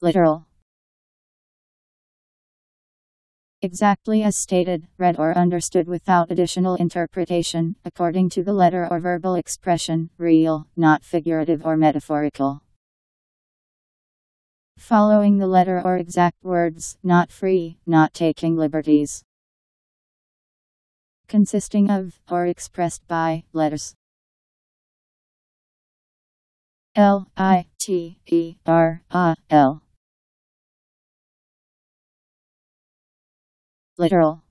Literal. Exactly as stated, read or understood without additional interpretation, according to the letter or verbal expression, real, not figurative or metaphorical. Following the letter or exact words, not free, not taking liberties. Consisting of, or expressed by, letters. L I T E R A L. Literal